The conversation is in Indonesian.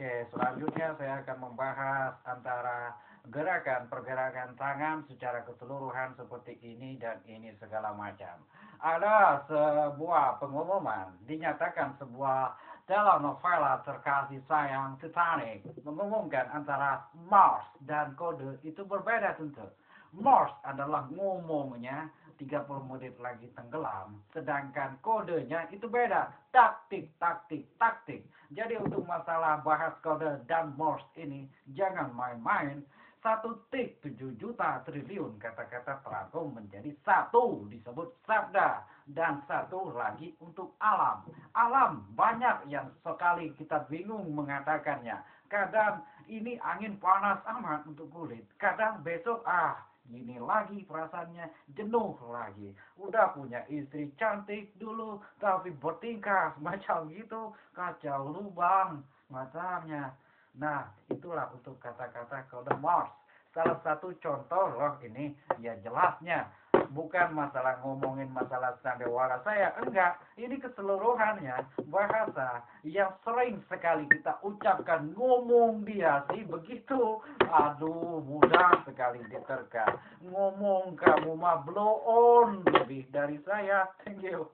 Oke, selanjutnya saya akan membahas antara gerakan pergerakan tangan secara keseluruhan seperti ini dan ini segala macam. Ada sebuah pengumuman dinyatakan sebuah telenovela terkasih sayang Titanic mengumumkan antara Mars dan kode itu berbeda tentu. Morse adalah ngomongnya 30 menit lagi tenggelam. Sedangkan kodenya itu beda. Taktik, taktik, taktik. Jadi untuk masalah bahas kode dan Morse ini, jangan main-main. Satu tik 7 juta triliun kata-kata terangkum menjadi satu disebut sabda. Dan satu lagi untuk alam. Alam banyak yang sekali kita bingung mengatakannya. Kadang ini angin panas amat untuk kulit. Kadang besok ah Gini lagi perasaannya, jenuh lagi. Udah punya istri cantik dulu, tapi bertingkah macam gitu, kacau lubang matanya. Nah, itulah untuk kata-kata Morse. Salah satu contoh loh ini, ya jelasnya bukan masalah ngomongin masalah sandiwara saya enggak. Ini keseluruhannya bahasa yang sering sekali kita ucapkan ngomong dia sih begitu. Aduh mudah sekali diterka. Ngomong kamu mah blow on lebih dari saya. Thank you